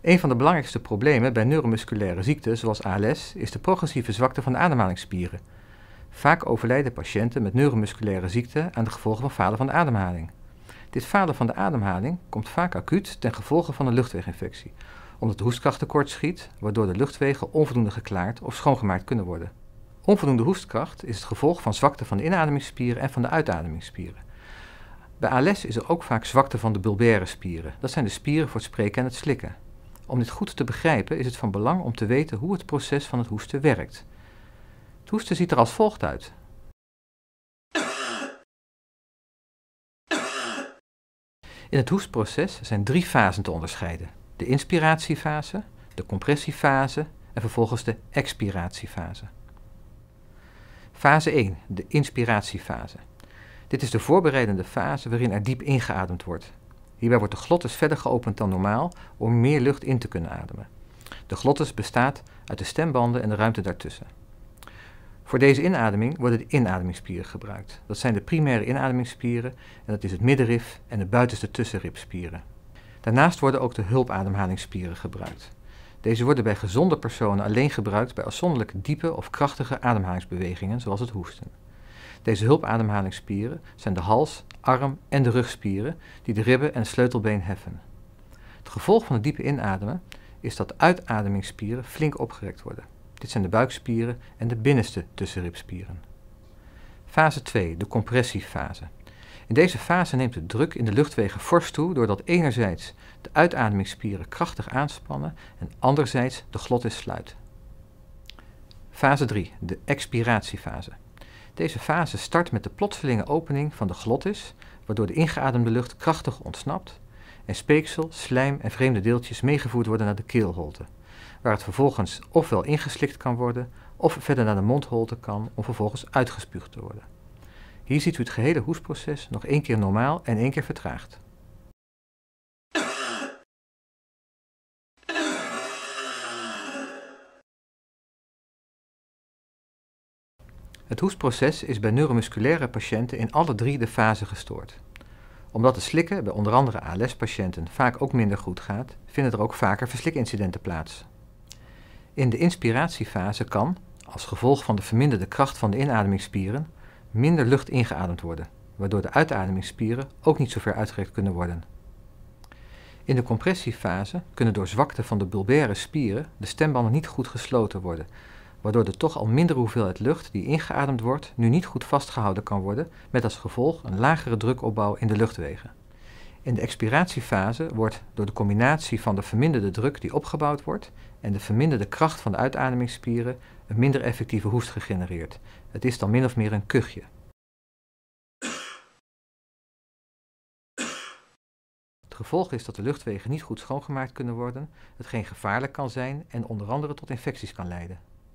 Een van de belangrijkste problemen bij neuromusculaire ziekten zoals ALS is de progressieve zwakte van de ademhalingsspieren. Vaak overlijden patiënten met neuromusculaire ziekte aan de gevolgen van falen van de ademhaling. Dit falen van de ademhaling komt vaak acuut ten gevolge van een luchtweginfectie, omdat de hoestkracht tekort schiet, waardoor de luchtwegen onvoldoende geklaard of schoongemaakt kunnen worden. Onvoldoende hoestkracht is het gevolg van zwakte van de inademingsspieren en van de uitademingsspieren. Bij ALS is er ook vaak zwakte van de bulbaire spieren. Dat zijn de spieren voor het spreken en het slikken. Om dit goed te begrijpen is het van belang om te weten hoe het proces van het hoesten werkt. Het hoesten ziet er als volgt uit. In het hoestproces zijn drie fasen te onderscheiden: de inspiratiefase, de compressiefase en vervolgens de expiratiefase. Fase 1, de inspiratiefase. Dit is de voorbereidende fase waarin er diep ingeademd wordt. Hierbij wordt de glottis verder geopend dan normaal om meer lucht in te kunnen ademen. De glottis bestaat uit de stembanden en de ruimte daartussen. Voor deze inademing worden de inademingsspieren gebruikt. Dat zijn de primaire inademingsspieren en dat is het middenrif en de buitenste tussenribspieren. Daarnaast worden ook de hulpademhalingsspieren gebruikt. Deze worden bij gezonde personen alleen gebruikt bij afzonderlijke diepe of krachtige ademhalingsbewegingen, zoals het hoesten. Deze hulpademhalingsspieren zijn de hals, arm en de rugspieren die de ribben en sleutelbeen heffen. Het gevolg van het diepe inademen is dat de uitademingsspieren flink opgerekt worden. Dit zijn de buikspieren en de binnenste tussenribspieren. Fase 2, de compressiefase. In deze fase neemt de druk in de luchtwegen fors toe doordat enerzijds de uitademingsspieren krachtig aanspannen en anderzijds de glottis sluit. Fase 3, de expiratiefase. Deze fase start met de plotselinge opening van de glottis, waardoor de ingeademde lucht krachtig ontsnapt en speeksel, slijm en vreemde deeltjes meegevoerd worden naar de keelholte, waar het vervolgens ofwel ingeslikt kan worden of verder naar de mondholte kan om vervolgens uitgespuugd te worden. Hier ziet u het gehele hoestproces nog één keer normaal en één keer vertraagd. Het hoestproces is bij neuromusculaire patiënten in alle drie de fasen gestoord. Omdat het slikken bij onder andere ALS-patiënten vaak ook minder goed gaat, vinden er ook vaker verslikincidenten plaats. In de inspiratiefase kan, als gevolg van de verminderde kracht van de inademingsspieren, minder lucht ingeademd worden, waardoor de uitademingsspieren ook niet zo ver uitgerekt kunnen worden. In de compressiefase kunnen door zwakte van de bulbaire spieren de stembanden niet goed gesloten worden, waardoor de toch al mindere hoeveelheid lucht die ingeademd wordt nu niet goed vastgehouden kan worden, met als gevolg een lagere drukopbouw in de luchtwegen. In de expiratiefase wordt door de combinatie van de verminderde druk die opgebouwd wordt en de verminderde kracht van de uitademingsspieren een minder effectieve hoest gegenereerd. Het is dan min of meer een kuchje. Het gevolg is dat de luchtwegen niet goed schoongemaakt kunnen worden, hetgeen gevaarlijk kan zijn en onder andere tot infecties kan leiden.